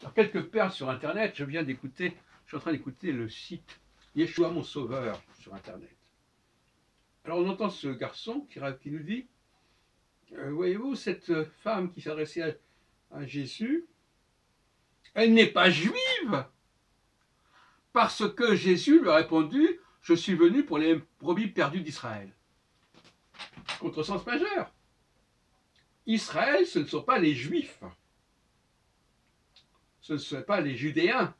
Alors, quelques perles sur Internet, je viens d'écouter, je suis en train d'écouter le site Yeshua mon sauveur sur Internet. Alors on entend ce garçon qui, nous dit, euh, voyez-vous, cette femme qui s'adressait à, Jésus, elle n'est pas juive, parce que Jésus lui a répondu, je suis venu pour les brebis perdues d'Israël. Contresens majeur. Israël, ce ne sont pas les juifs. Ce ne sont pas les judéens.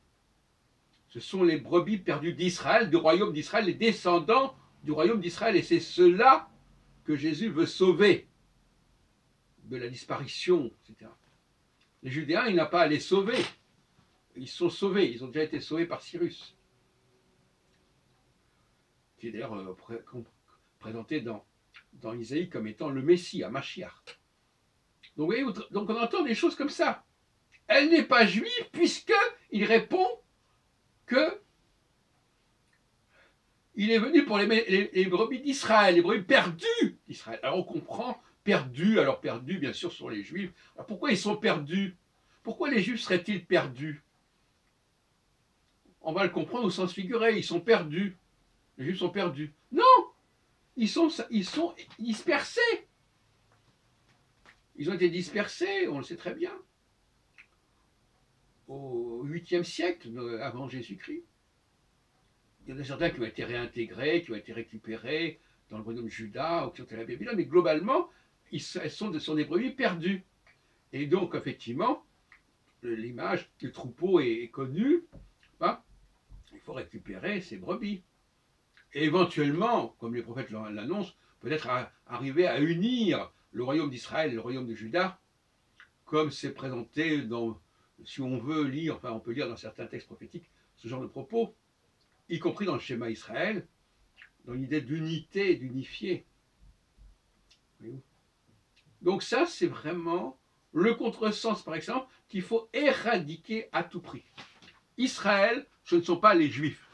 Ce sont les brebis perdues d'Israël, du royaume d'Israël, les descendants du royaume d'Israël. Et c'est cela que Jésus veut sauver de la disparition, etc. Les Judéens, il n'a pas à les sauver. Ils sont sauvés, ils ont déjà été sauvés par Cyrus. Qui est d'ailleurs euh, présenté dans, dans Isaïe comme étant le Messie, à Machiar. Donc, voyez, donc on entend des choses comme ça. Elle n'est pas juive puisqu'il répond que il est venu pour les, les, brebis d'Israël, les brebis perdues d'Israël. Alors on comprend, perdus, alors perdus bien sûr sur les juifs. Alors pourquoi ils sont perdus? Pourquoi les juifs seraient-ils perdus? On va le comprendre au sens figuré, ils sont perdus. Les juifs sont perdus. Non sont, ils sont dispersés. Ils ont été dispersés, on le sait très bien, au 8e siècle avant Jésus-Christ. Il y en a certains qui ont été réintégrés, qui ont été récupérés dans le royaume de Juda, ou qui ont été à la Babylone, mais globalement, ils sont, sont des brebis perdus. Et donc, effectivement, l'image du troupeau est, connue. Hein. il faut récupérer ces brebis. Et éventuellement, comme les prophètes l'annoncent, peut-être arriver à unir le royaume d'Israël et le royaume de Juda, comme c'est présenté dans, si on veut lire, enfin on peut lire dans certains textes prophétiques, ce genre de propos, y compris dans le schéma Israël, dans l'idée d'unité d'unifier. Donc ça, c'est vraiment le contresens par exemple qu'il faut éradiquer à tout prix. Israël, ce ne sont pas les juifs.